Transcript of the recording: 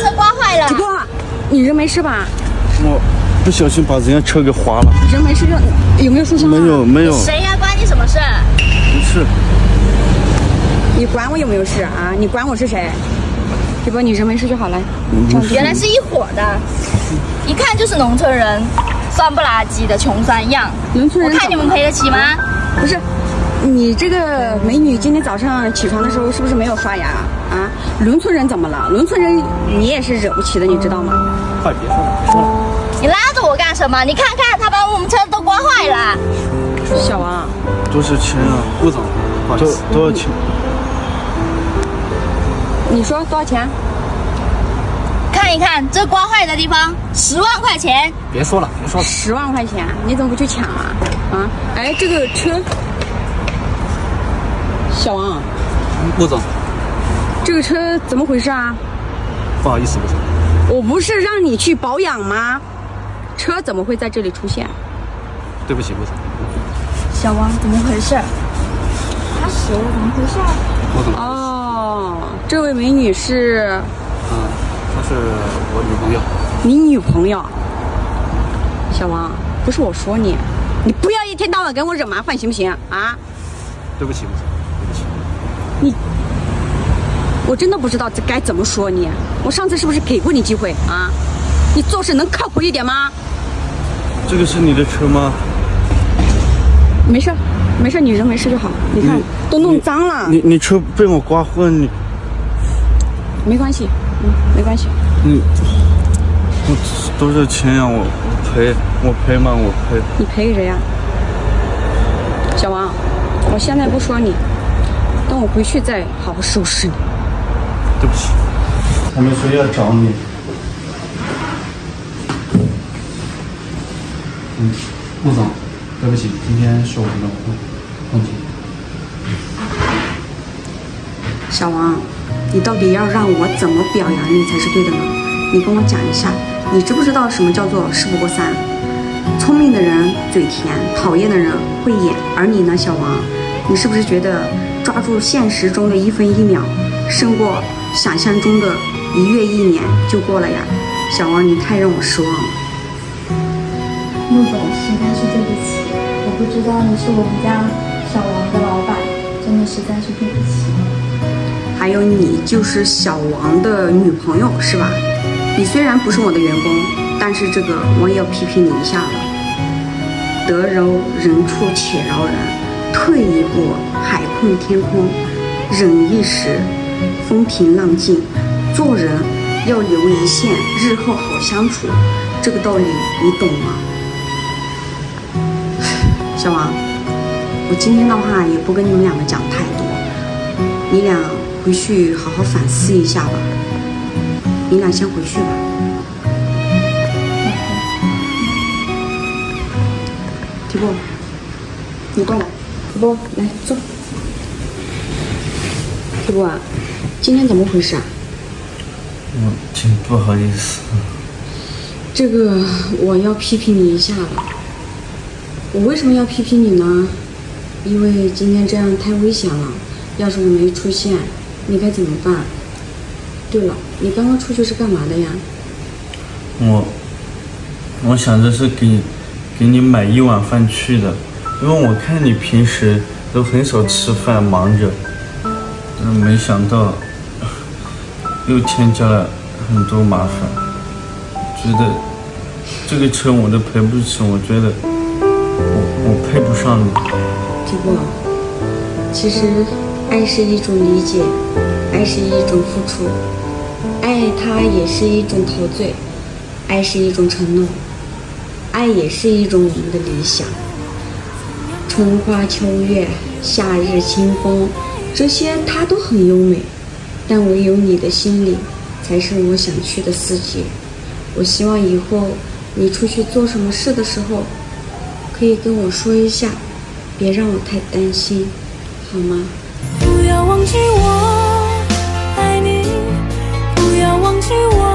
车刮坏了。铁哥，你人没事吧？我不小心把人家车给划了。人没事就有没有受伤、啊？没有，没有，谁呀、关你什么事？不是。你管我有没有事啊？你管我是谁？铁哥，你人没事就好了。原来是一伙的，一看就是农村人，酸不拉几的穷酸样。农村人我看你们赔得起吗？不是，你这个美女今天早上起床的时候是不是没有刷牙啊？农村人怎么了？农村人你也是惹不起的，你知道吗？快别说了，别说了。你拉着我干什么？你看看他把我们车都刮坏了。小王，多少钱啊？顾总，不好意多思，多少钱？你说多少钱？看一看这刮坏的地方，十万块钱。别说了，别说了。十万块钱，你怎么不去抢啊？啊？哎，这个车，小王，顾总，这个车怎么回事啊？不好意思，顾总。我不是让你去保养吗？车怎么会在这里出现？对不起，顾总。小王，怎么回事？他死了，怎么回事？顾总，哦，这位美女是嗯，她是我女朋友。你女朋友。小王，不是我说你，你不要一天到晚给我惹麻烦，行不行啊？对不起，顾总，对不起。你，我真的不知道这该怎么说你。我上次是不是给过你机会啊？你做事能靠谱一点吗？这个是你的车吗？没事，没事，你人没事就好。你看你都弄脏了，你你车被我刮昏，你没关系，嗯，没关系。你我多少钱呀、我赔，我赔吗？我赔。你赔给谁呀？小王，我现在不说你，等我回去再好好收拾你。对不起，他们说要找你。嗯，顾总，对不起，今天是我们的问题。小王，你到底要让我怎么表扬你才是对的呢？你跟我讲一下，你知不知道什么叫做事不过三？聪明的人嘴甜，讨厌的人会演，而你呢，小王，你是不是觉得抓住现实中的一分一秒，胜过想象中的一月一年就过了呀？小王，你太让我失望了。陆总，实在是对不起，我不知道你是我们家小王的老板，真的实在是对不起。还有你就是小王的女朋友是吧？你虽然不是我的员工，但是这个我也要批评你一下了。得饶人处且饶人，退一步海阔天空，忍一时风平浪静。做人要留一线，日后好相处，这个道理你懂吗？小王，我今天的话也不跟你们两个讲太多，你俩回去好好反思一下吧。你俩先回去吧。提布，你过来。提布，来坐。提布啊，今天怎么回事啊？我挺不好意思。这个我要批评你一下了。我为什么要批评你呢？因为今天这样太危险了，要是我没出现，你该怎么办？对了，你刚刚出去是干嘛的呀？我我想着是给给你买一碗饭去的，因为我看你平时都很少吃饭，忙着，嗯没想到又添加了很多麻烦。觉得这个车我都赔不起，我觉得我我配不上你。提布，其实爱是一种理解，爱是一种付出，爱它也是一种陶醉，爱是一种承诺，爱也是一种我们的理想。春花秋月，夏日清风，这些它都很优美，但唯有你的心里，才是我想去的世界。我希望以后你出去做什么事的时候，可以跟我说一下，别让我太担心，好吗？不要忘记我爱你，不要忘记我